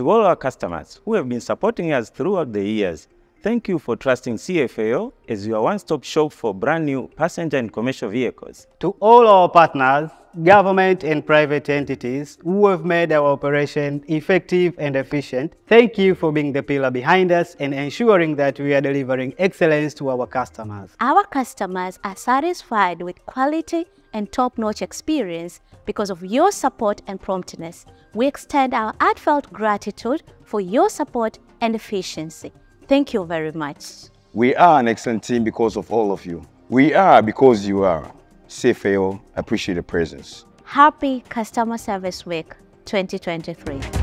To all our customers who have been supporting us throughout the years, thank you for trusting CFAO as your one-stop shop for brand new passenger and commercial vehicles. To all our partners, government and private entities who have made our operation effective and efficient, thank you for being the pillar behind us and ensuring that we are delivering excellence to our customers. Our customers are satisfied with quality and top-notch experience because of your support and promptness. We extend our heartfelt gratitude for your support and efficiency. Thank you very much. We are an excellent team because of all of you. We are because you are. CFAO appreciate the presence. Happy Customer Service Week 2023.